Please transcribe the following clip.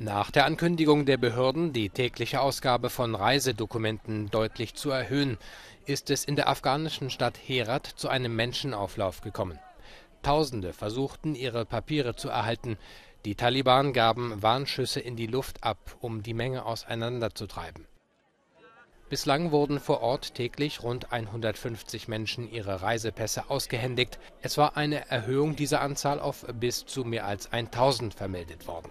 Nach der Ankündigung der Behörden, die tägliche Ausgabe von Reisedokumenten deutlich zu erhöhen, ist es in der afghanischen Stadt Herat zu einem Menschenauflauf gekommen. Tausende versuchten, ihre Papiere zu erhalten. Die Taliban gaben Warnschüsse in die Luft ab, um die Menge auseinanderzutreiben. Bislang wurden vor Ort täglich rund 150 Menschen ihre Reisepässe ausgehändigt. Es war eine Erhöhung dieser Anzahl auf bis zu mehr als 1000 vermeldet worden.